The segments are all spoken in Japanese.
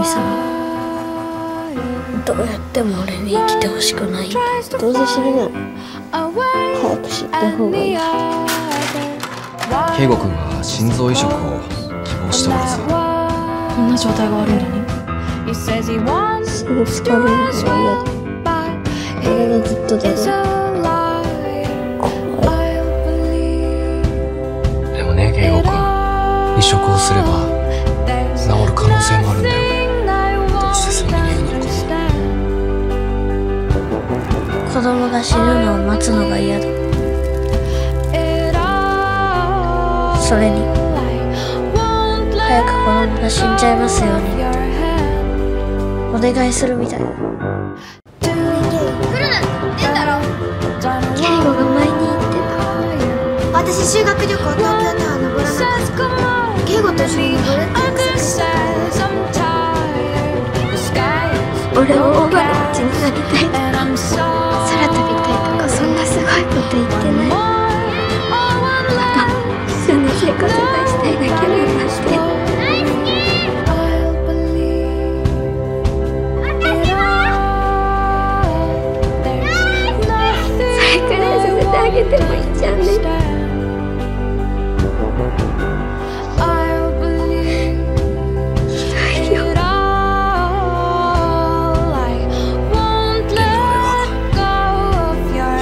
神様。どうやっても俺に生きてほしくないんだどうせ死ぬなら早く知った方がいい。圭吾君は心臓移植を希望しておらず。こんな状態が悪いのに。すぐ疲れるのが嫌だ俺がずっとだろ子供が死ぬのを待つのが嫌だ。それに早く子供が死んじゃいますように。お願いするみたい。だケイゴが前に言ってた。私修学旅行東京タワー登らなかった。敬語と一緒に登るって約束した俺も大金持ちになりたい いこと言ってないなんか普通の生活がしたいだけなんだってそれくらいさせてあげてもいいじゃんね。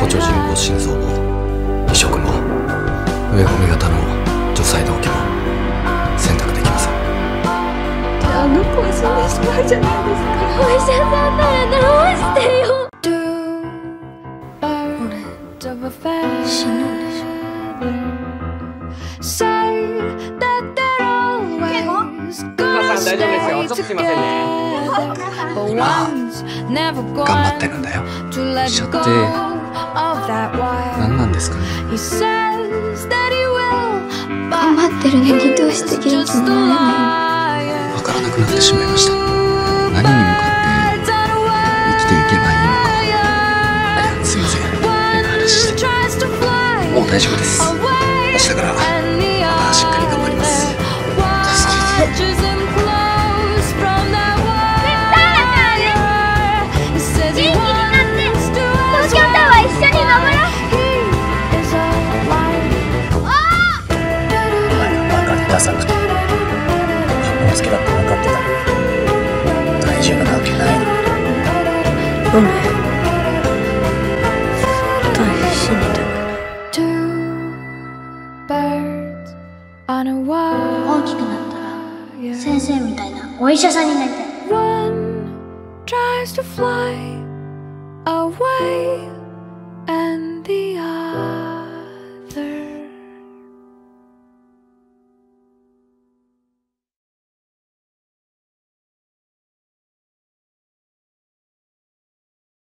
補助人工心臓も移植も植え込み型の除細動器も選択できません。あの子は死んでしまうじゃないですか。お医者さんなら治してよ。俺死ぬんでしょ母さん大丈夫ですよ。ちょっとすいませんね。今頑張ってるんだよ。医者って何なんですかね？頑張ってるのにどうして元気になれない分からなくなってしまいました。何に向かって生きていけばいいのか。あいやすいません。変な話して。もう大丈夫です。明日からバカでダサくてかっこつけだって分かってた。大丈夫なわけない。のごめん。私死にたくない大きくなったら先生みたいなお医者さんになりたい。Tries to fly away and the